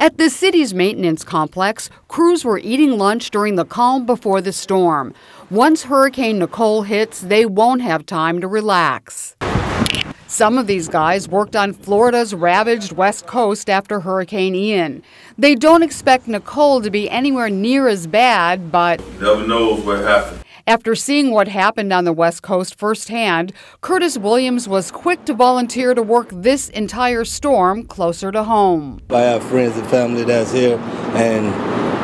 At the city's maintenance complex, crews were eating lunch during the calm before the storm. Once Hurricane Nicole hits, they won't have time to relax. Some of these guys worked on Florida's ravaged west coast after Hurricane Ian. They don't expect Nicole to be anywhere near as bad, but never knows what happened. After seeing what happened on the West Coast firsthand, Curtis Williams was quick to volunteer to work this entire storm closer to home. I have friends and family that's here, and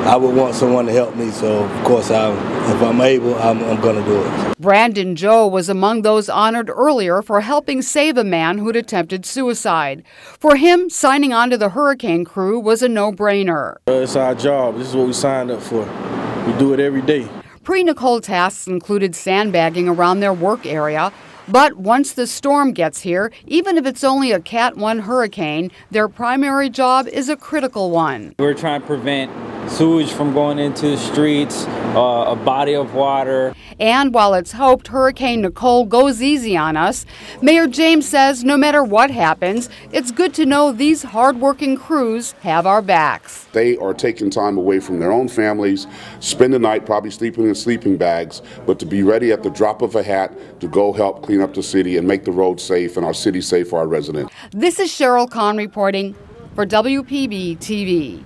I would want someone to help me, so of course, I, if I'm able, I'm, I'm going to do it. Brandon Joe was among those honored earlier for helping save a man who'd attempted suicide. For him, signing on to the hurricane crew was a no brainer. Uh, it's our job. This is what we signed up for. We do it every day. Pre Nicole tasks included sandbagging around their work area. But once the storm gets here, even if it's only a Cat 1 hurricane, their primary job is a critical one. We're trying to prevent sewage from going into the streets, uh, a body of water. And while it's hoped Hurricane Nicole goes easy on us, Mayor James says no matter what happens, it's good to know these hardworking crews have our backs. They are taking time away from their own families, spend the night probably sleeping in sleeping bags, but to be ready at the drop of a hat to go help clean up the city and make the roads safe and our city safe for our residents. This is Cheryl Kahn reporting for WPB TV.